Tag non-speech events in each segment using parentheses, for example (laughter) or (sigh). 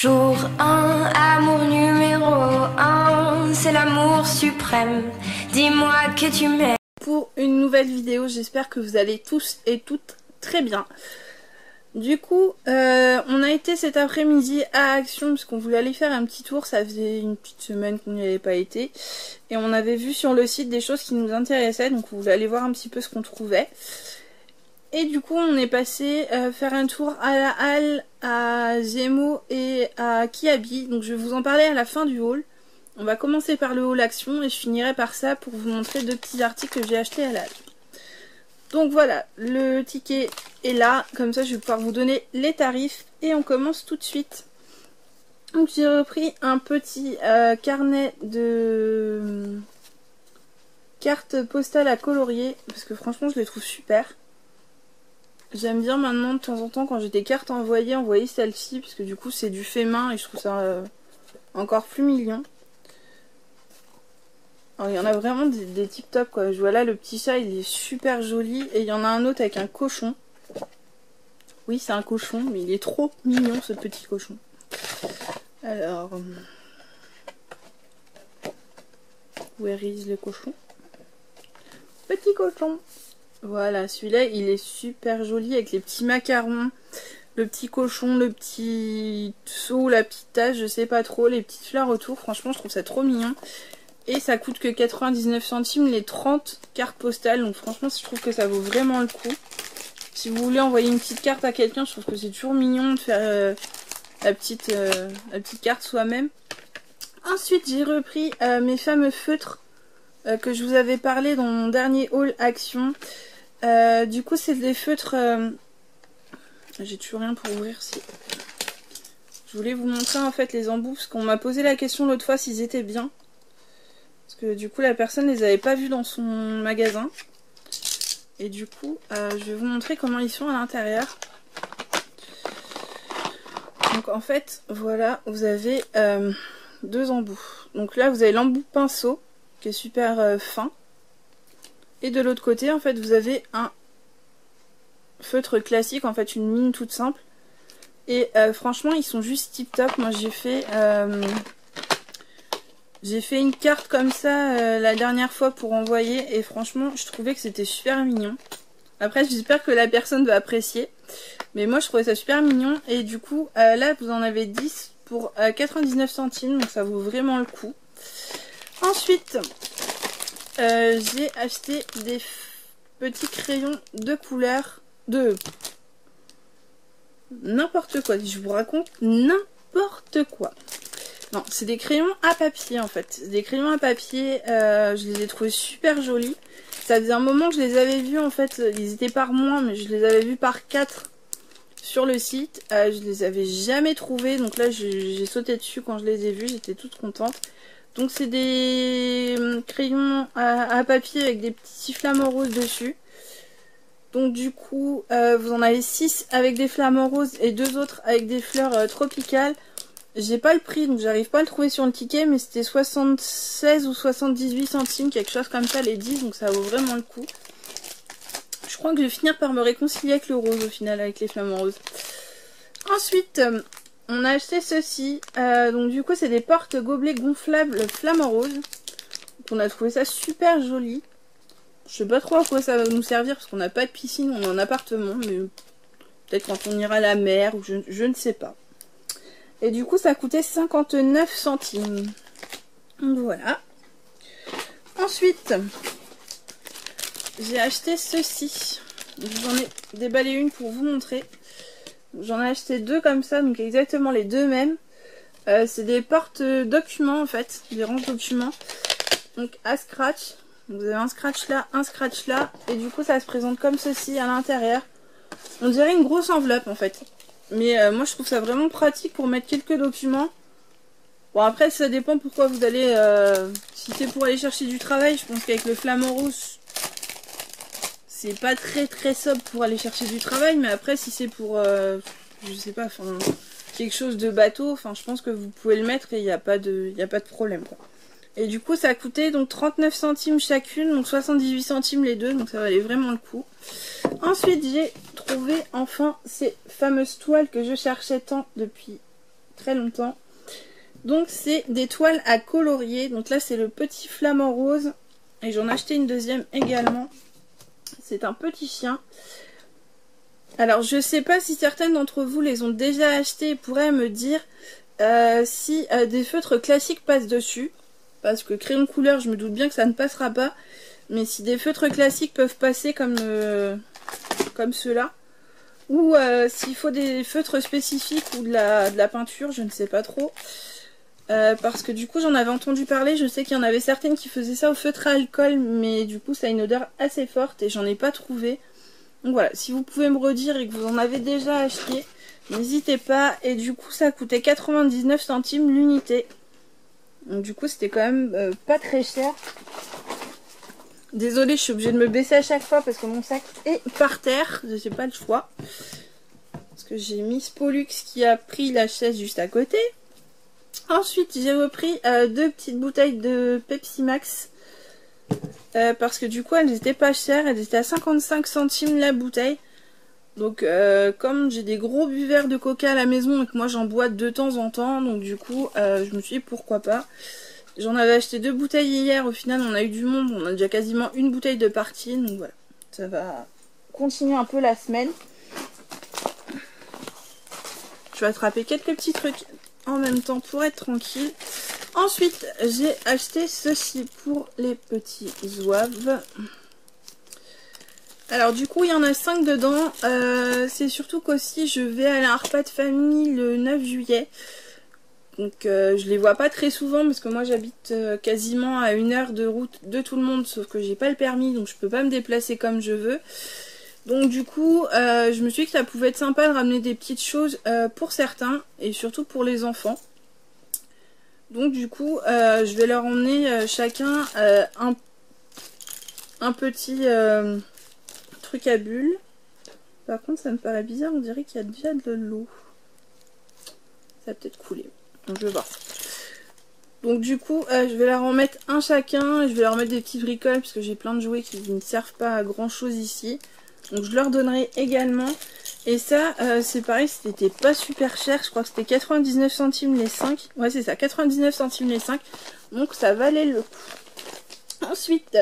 Jour 1, amour numéro 1, c'est l'amour suprême. Dis-moi que tu m'aimes. Pour une nouvelle vidéo, j'espère que vous allez tous et toutes très bien. Du coup, euh, on a été cet après-midi à Action parce qu'on voulait aller faire un petit tour. Ça faisait une petite semaine qu'on n'y avait pas été. Et on avait vu sur le site des choses qui nous intéressaient. Donc on voulait aller voir un petit peu ce qu'on trouvait. Et du coup, on est passé euh, faire un tour à la halle, à Zemo et à Kiabi. Donc je vais vous en parler à la fin du haul. On va commencer par le haul action et je finirai par ça pour vous montrer deux petits articles que j'ai achetés à la halle. Donc voilà, le ticket est là, comme ça je vais pouvoir vous donner les tarifs et on commence tout de suite. Donc j'ai repris un petit euh, carnet de cartes postales à colorier parce que franchement je les trouve super. J'aime bien maintenant de temps en temps quand j'ai des cartes envoyées, envoyer celle-ci parce que du coup c'est du fait main et je trouve ça euh, encore plus mignon. Alors, il y en a vraiment des, des tip top quoi. Je vois là le petit chat, il est super joli. Et il y en a un autre avec un cochon. Oui, c'est un cochon, mais il est trop mignon ce petit cochon. Alors. Where is le cochon? Petit cochon. Voilà, celui-là, il est super joli avec les petits macarons. Le petit cochon, le petit seau, la petite tache, je sais pas trop, les petites fleurs autour. Franchement, je trouve ça trop mignon. Et ça coûte que 99 centimes les 30 cartes postales. Donc franchement, je trouve que ça vaut vraiment le coup. Si vous voulez envoyer une petite carte à quelqu'un, je trouve que c'est toujours mignon de faire euh, la, petite, euh, la petite carte soi-même. Ensuite, j'ai repris euh, mes fameux feutres que je vous avais parlé dans mon dernier haul action. Euh, du coup, c'est des feutres... euh, J'ai toujours rien pour ouvrir si... Je voulais vous montrer en fait les embouts parce qu'on m'a posé la question l'autre fois s'ils étaient bien. Parce que du coup la personne les avait pas vus dans son magasin. Et du coup euh, je vais vous montrer comment ils sont à l'intérieur. Donc en fait voilà vous avez deux embouts. Donc là vous avez l'embout pinceau qui est super fin. Et de l'autre côté en fait vous avez un feutre classique, en fait une mine toute simple. Et euh, franchement ils sont juste tip top. Moi j'ai fait... euh, j'ai fait une carte comme ça euh, la dernière fois pour envoyer et franchement je trouvais que c'était super mignon. Après j'espère que la personne va apprécier. Mais moi je trouvais ça super mignon et du coup là vous en avez 10 pour euh, 99 centimes donc ça vaut vraiment le coup. Ensuite euh, j'ai acheté des petits crayons de couleur de n'importe quoi. Je vous raconte n'importe quoi. Non, c'est des crayons à papier en fait. Des crayons à papier, euh, je les ai trouvés super jolis. Ça faisait un moment que je les avais vus en fait, ils étaient par moins, mais je les avais vus par 4 sur le site. Euh, je les avais jamais trouvés, donc là j'ai sauté dessus quand je les ai vus, j'étais toute contente. Donc c'est des hum, crayons à, papier avec des petits flamants roses dessus. Donc du coup, euh, vous en avez 6 avec des flamants roses et deux autres avec des fleurs euh, tropicales. J'ai pas le prix, donc j'arrive pas à le trouver sur le ticket, mais c'était 76 ou 78 centimes, quelque chose comme ça, les 10, donc ça vaut vraiment le coup. Je crois que je vais finir par me réconcilier avec le rose au final, avec les flamants roses. Ensuite, euh, on a acheté ceci. Euh, donc du coup, c'est des portes gobelets gonflables flamants roses. Donc on a trouvé ça super joli. Je sais pas trop à quoi ça va nous servir, parce qu'on n'a pas de piscine, on est en appartement, mais peut-être quand on ira à la mer, je, ne sais pas. Et du coup, ça coûtait 59 centimes. Voilà. Ensuite, j'ai acheté ceci. J'en ai déballé une pour vous montrer. J'en ai acheté deux comme ça, donc exactement les deux mêmes. Euh, c'est des portes documents en fait, des ranges documents. Donc à scratch. Vous avez un scratch là, un scratch là. Et du coup, ça se présente comme ceci à l'intérieur. On dirait une grosse enveloppe en fait. Mais euh, moi je trouve ça vraiment pratique pour mettre quelques documents. Bon après ça dépend pourquoi vous allez... Euh, si c'est pour aller chercher du travail, je pense qu'avec le flamant rose, c'est pas très très sobre pour aller chercher du travail. Mais après si c'est pour... Euh, je sais pas, enfin quelque chose de bateau, enfin je pense que vous pouvez le mettre et il n'y a, pas de, y a pas de problème. Quoi. Et du coup ça a coûté donc 39 centimes chacune, donc 78 centimes les deux, donc ça valait vraiment le coup. Ensuite j'ai trouvé enfin ces fameuses toiles que je cherchais tant depuis très longtemps. Donc c'est des toiles à colorier. Donc là c'est le petit flamant rose. Et j'en ai une deuxième également. C'est un petit chien. Alors je sais pas si certaines d'entre vous les ont déjà achetés et pourraient me dire euh, si euh, des feutres classiques passent dessus. Parce que crayon couleur je me doute bien que ça ne passera pas. Mais si des feutres classiques peuvent passer comme, euh, comme ceux-là. Ou s'il faut des feutres spécifiques ou de la peinture, je ne sais pas trop. Euh, parce que du coup j'en avais entendu parler, je sais qu'il y en avait certaines qui faisaient ça au feutre à alcool, mais du coup ça a une odeur assez forte et j'en ai pas trouvé. Donc voilà, si vous pouvez me redire et que vous en avez déjà acheté, n'hésitez pas. Et du coup ça coûtait 99 centimes l'unité. Donc du coup c'était quand même euh, pas très cher. Désolée, je suis obligée de me baisser à chaque fois parce que mon sac est par terre. Je sais pas le choix. Parce que j'ai Miss Pollux qui a pris la chaise juste à côté. Ensuite, j'ai repris euh, deux petites bouteilles de Pepsi Max. Euh, parce que du coup, elles n'étaient pas chères. Elles étaient à 55 centimes la bouteille. Donc, euh, comme j'ai des gros buveurs de coca à la maison et que moi j'en bois de temps en temps, donc du coup, je me suis dit pourquoi pas. J'en avais acheté deux bouteilles hier. Au final, on a eu du monde. On a déjà quasiment une bouteille de partie. Donc voilà, ça va continuer un peu la semaine. Je vais attraper quelques petits trucs en même temps pour être tranquille. Ensuite, j'ai acheté ceci pour les petits zouaves. Alors du coup, il y en a 5 dedans. Euh, c'est surtout qu'aussi, je vais à la repas de famille le 9 juillet. Donc euh, je les vois pas très souvent parce que moi j'habite euh, quasiment à une heure de route de tout le monde sauf que j'ai pas le permis donc je peux pas me déplacer comme je veux. Donc du coup, euh, je me suis dit que ça pouvait être sympa de ramener des petites choses euh, pour certains et surtout pour les enfants. Donc du coup, euh, je vais leur emmener chacun un, petit truc à bulles. Par contre, ça me paraît bizarre, on dirait qu'il y a déjà de l'eau. Ça va peut-être couler. Donc je vais voir. Donc du coup, je vais leur en mettre un chacun. Je vais leur mettre des petits bricoles parce que j'ai plein de jouets qui ne servent pas à grand chose ici. Donc je leur donnerai également. Et ça, euh, c'est pareil, c'était pas super cher. Je crois que c'était 99 centimes les 5. Ouais, c'est ça, 99 centimes les 5. Donc ça valait le coup. Ensuite,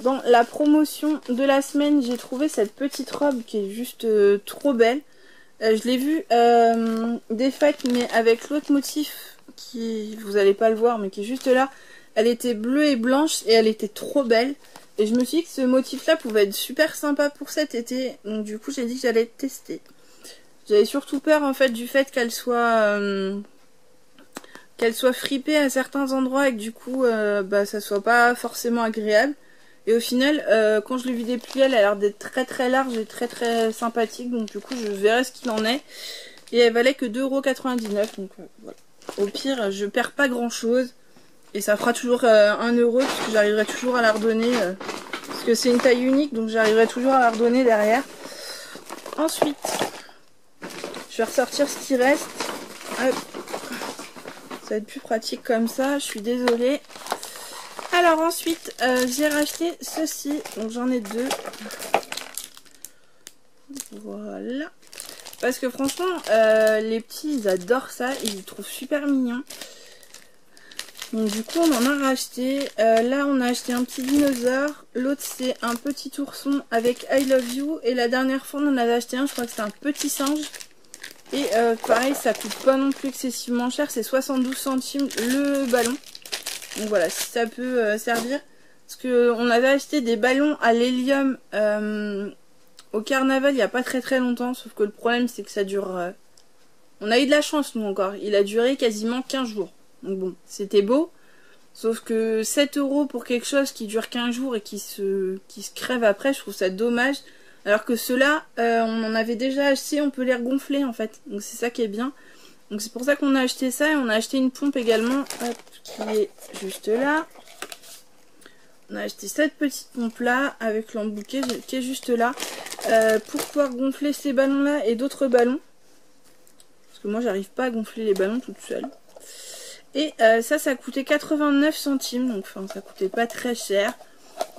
dans la promotion de la semaine, j'ai trouvé cette petite robe qui est juste euh, trop belle. Euh, je l'ai vue des fêtes, mais avec l'autre motif qui, vous allez pas le voir, mais qui est juste là. Elle était bleue et blanche et elle était trop belle. Et je me suis dit que ce motif-là pouvait être super sympa pour cet été. Donc du coup, j'ai dit que j'allais tester. J'avais surtout peur en fait du fait qu'elle soit euh, qu'elle soit fripée à certains endroits et que du coup, euh, bah, ça soit pas forcément agréable. Et au final, euh, quand je l'ai vu déplier, elle a l'air d'être très très large et très très sympathique. Donc du coup, je verrai ce qu'il en est. Et elle valait que 2,99€. Donc voilà. Au pire, je perds pas grand chose. Et ça fera toujours euh, un euro puisque j'arriverai toujours à la redonner. Euh, parce que c'est une taille unique donc j'arriverai toujours à la redonner derrière. Ensuite, je vais ressortir ce qui reste. Ça va être plus pratique comme ça, je suis désolée. Alors ensuite, euh, j'ai racheté ceci. Donc j'en ai deux. Voilà. Parce que franchement, les petits, ils adorent ça. Ils le trouvent super mignon. Donc du coup on en a racheté. Euh, là on a acheté un petit dinosaure. L'autre c'est un petit ourson avec I love you. Et la dernière fois on en avait acheté un, je crois que c'est un petit singe. Et euh, pareil ça coûte pas non plus excessivement cher. C'est 72 centimes le ballon. Donc voilà si ça peut euh, servir. Parce que on avait acheté des ballons à l'hélium au carnaval il n'y a pas très très longtemps. Sauf que le problème c'est que ça dure... On a eu de la chance nous encore. Il a duré quasiment 15 jours. Donc bon, c'était beau. Sauf que 7 euros pour quelque chose qui dure 15 jours et qui se, crève après, je trouve ça dommage. Alors que ceux-là, euh, on en avait déjà acheté, on peut les regonfler en fait. Donc c'est ça qui est bien. Donc c'est pour ça qu'on a acheté ça et on a acheté une pompe également qui est juste là. On a acheté cette petite pompe là avec l'embouquet qui est juste là euh, pour pouvoir gonfler ces ballons là et d'autres ballons. Parce que moi j'arrive pas à gonfler les ballons toute seule. Et euh, ça, ça coûtait 89 centimes, donc enfin, ça coûtait pas très cher.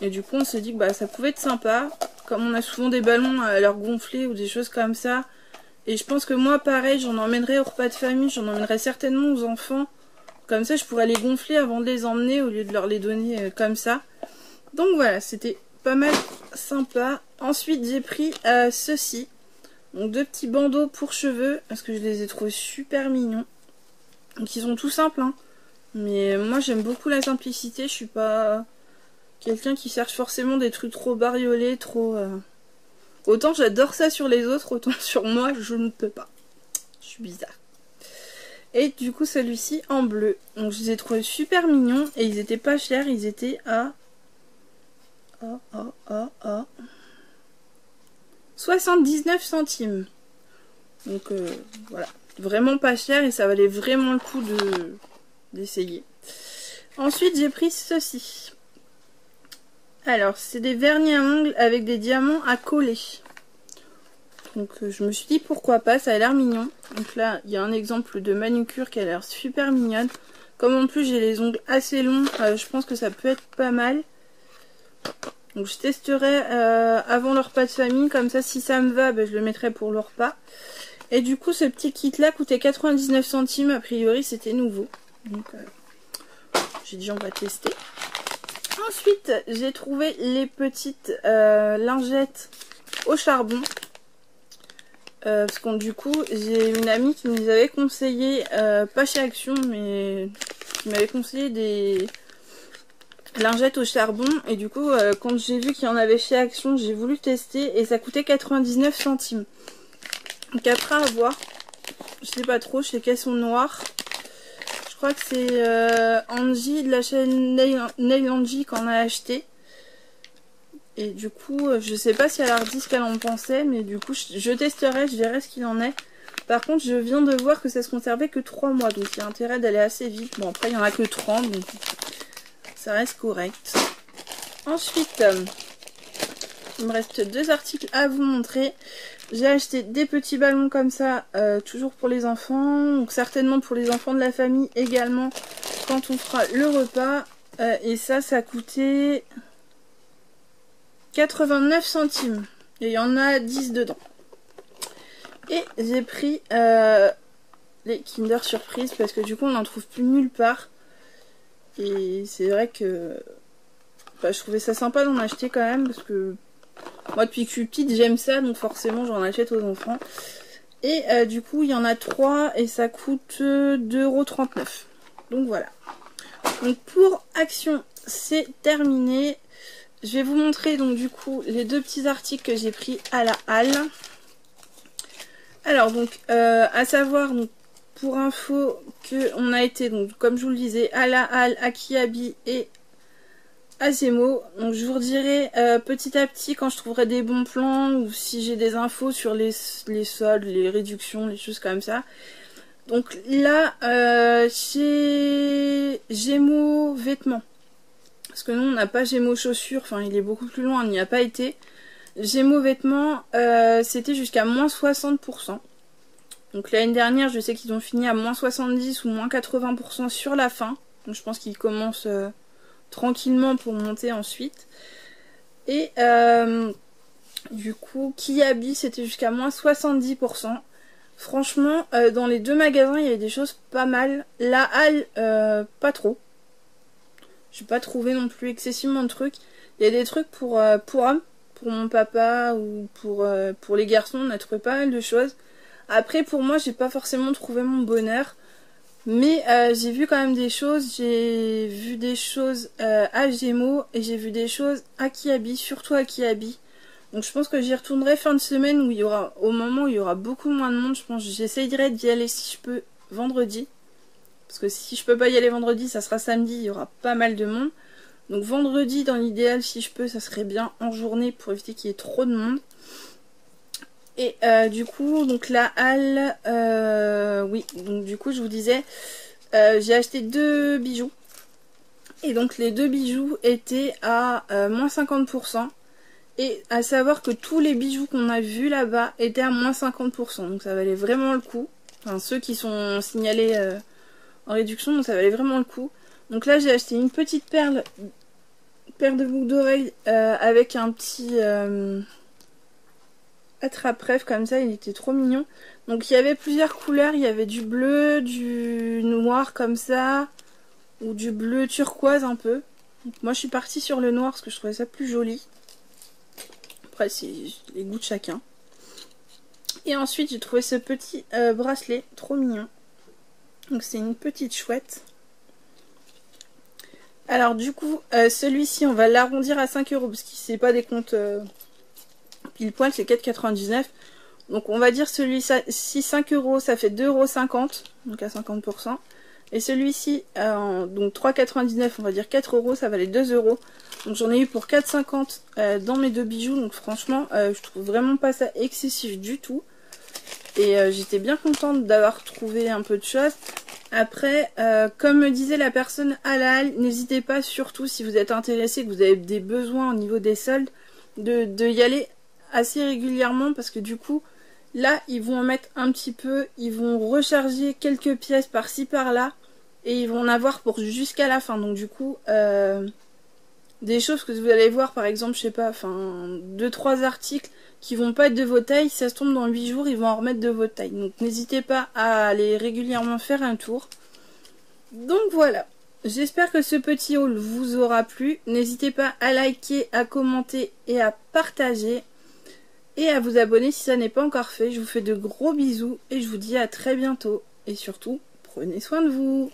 Et du coup, on s'est dit que bah, ça pouvait être sympa. Comme on a souvent des ballons à leur gonfler ou des choses comme ça, Et je pense que moi, pareil, j'en emmènerai au repas de famille, j'en emmènerai certainement aux enfants. Comme ça, je pourrais les gonfler avant de les emmener au lieu de leur les donner euh, comme ça. Donc voilà, c'était pas mal sympa. Ensuite, j'ai pris euh, ceci. Donc deux petits bandeaux pour cheveux, parce que je les ai trouvés super mignons. Donc ils sont tout simples, hein. Mais moi j'aime beaucoup la simplicité, je suis pas quelqu'un qui cherche forcément des trucs trop bariolés, trop... Euh, autant j'adore ça sur les autres, autant (laughs) sur moi je ne peux pas. Je suis bizarre. Et du coup celui-ci en bleu. Donc je les ai trouvés super mignons et ils étaient pas chers, ils étaient à... Oh, oh, oh, oh. 79 centimes. Donc euh, voilà, vraiment pas cher et ça valait vraiment le coup de d'essayer. Ensuite j'ai pris ceci. Alors c'est des vernis à ongles avec des diamants à coller. Donc euh, je me suis dit pourquoi pas, ça a l'air mignon. Donc là il y a un exemple de manucure qui a l'air super mignonne. Comme en plus j'ai les ongles assez longs, euh, je pense que ça peut être pas mal. Donc je testerai euh, avant le repas de famille, comme ça si ça me va, ben, je le mettrai pour le repas. Et du coup ce petit kit là coûtait 99 centimes, a priori c'était nouveau. Donc euh, j'ai dit on va tester. Ensuite j'ai trouvé les petites euh, lingettes au charbon. parce que du coup j'ai une amie qui nous avait conseillé, pas chez Action mais qui m'avait conseillé des lingette au charbon et du coup euh, quand j'ai vu qu'il y en avait chez Action j'ai voulu tester et ça coûtait 99 centimes donc à voir. Je sais pas trop je sais qu'elles sont noires. Je crois que c'est euh, Angie de la chaîne Nail, Angie qu'on a acheté. Et du coup euh, je sais pas si elle a dit ce qu'elle en pensait mais du coup je, testerai je verrai ce qu'il en est. Par contre je viens de voir que ça se conservait que 3 mois donc il y a intérêt d'aller assez vite. Bon après il y en a que 30 donc ça reste correct. Ensuite, il me reste deux articles à vous montrer. J'ai acheté des petits ballons comme ça, euh, toujours pour les enfants, donc certainement pour les enfants de la famille également, quand on fera le repas. Euh, et ça, ça coûté 89 centimes. Et il y en a 10 dedans. Et j'ai pris euh, les Kinder Surprise parce que du coup on n'en trouve plus nulle part. Et c'est vrai que bah, je trouvais ça sympa d'en acheter quand même parce que moi depuis que je suis petite j'aime ça donc forcément j'en achète aux enfants. Et euh, du coup il y en a 3 et ça coûte 2,39€. Donc voilà. Donc pour Action c'est terminé. Je vais vous montrer donc du coup les deux petits articles que j'ai pris à la halle. Alors donc euh, à savoir donc pour info que on a été, donc comme je vous le disais, à la halle, à Kiabi et à Zemo. Donc je vous redirai euh, petit à petit quand je trouverai des bons plans ou si j'ai des infos sur les, soldes, les réductions, les choses comme ça. Donc là, euh, chez Gémeaux vêtements. Parce que nous, on n'a pas Gémeaux chaussures. Enfin, il est beaucoup plus loin, on n'y a pas été. Gémeaux vêtements, euh, c'était jusqu'à moins 60%. Donc l'année dernière, je sais qu'ils ont fini à moins 70 ou moins 80% sur la fin. Donc je pense qu'ils commencent tranquillement pour monter ensuite. Et euh, du coup, Kiabi, c'était jusqu'à moins 70%. Franchement, euh, dans les deux magasins, il y avait des choses pas mal. La halle, pas trop. Je n'ai pas trouvé non plus excessivement de trucs. Il y a des trucs pour, pour hommes, pour mon papa ou pour, pour les garçons. On a trouvé pas mal de choses. Après, pour moi, j'ai pas forcément trouvé mon bonheur. Mais euh, j'ai vu quand même des choses. J'ai vu des choses euh, à Gémeaux et j'ai vu des choses à Kiabi, surtout à Kiabi. Donc je pense que j'y retournerai fin de semaine où il y aura, au moment où il y aura beaucoup moins de monde. Je pense j'essayerai d'y aller si je peux vendredi. Parce que si je peux pas y aller vendredi, ça sera samedi, il y aura pas mal de monde. Donc vendredi, dans l'idéal, si je peux, ça serait bien en journée pour éviter qu'il y ait trop de monde. Et euh, du coup, donc la halle, euh, oui, donc du coup je vous disais, euh, j'ai acheté deux bijoux. Et donc les deux bijoux étaient à moins 50%. Et à savoir que tous les bijoux qu'on a vus là-bas étaient à moins 50%. Donc ça valait vraiment le coup. Enfin ceux qui sont signalés en réduction, donc ça valait vraiment le coup. Donc là j'ai acheté une petite perle, paire de boucles d'oreilles avec un petit attrape-rêve comme ça, il était trop mignon. Donc il y avait plusieurs couleurs, il y avait du bleu, du noir comme ça, ou du bleu turquoise un peu. moi je suis partie sur le noir parce que je trouvais ça plus joli. Après c'est les goûts de chacun. Et ensuite j'ai trouvé ce petit euh, bracelet, trop mignon. Donc c'est une petite chouette. Alors du coup, euh, celui-ci, on va l'arrondir à 5 euros parce qu'il c'est pas des comptes euh, pile poil, c'est 4,99. Donc on va dire celui-ci 5 euros, ça fait 2,50 euros, donc à 50%. Et celui-ci, euh, donc 3,99, on va dire 4 euros, ça valait 2 euros. Donc j'en ai eu pour 4,50 dans mes deux bijoux. Donc franchement, je trouve vraiment pas ça excessif du tout. Et j'étais bien contente d'avoir trouvé un peu de choses. Après, euh, comme me disait la personne halal, n'hésitez pas surtout si vous êtes intéressé, que vous avez des besoins au niveau des soldes, de, y aller assez régulièrement parce que du coup, là, ils vont en mettre un petit peu, ils vont recharger quelques pièces par-ci par-là et ils vont en avoir pour jusqu'à la fin. Donc du coup, euh, des choses que vous allez voir, par exemple, je sais pas, enfin, deux trois articles qui vont pas être de vos tailles. Si ça se tombe dans 8 jours, ils vont en remettre de vos tailles. Donc n'hésitez pas à aller régulièrement faire un tour. Donc voilà. J'espère que ce petit haul vous aura plu. N'hésitez pas à liker, à commenter et à partager. Et à vous abonner si ça n'est pas encore fait. Je vous fais de gros bisous et je vous dis à très bientôt. Et surtout, prenez soin de vous.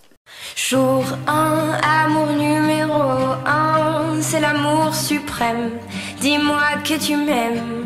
Jour 1, amour numéro 1, c'est l'amour suprême. Dis-moi que tu m'aimes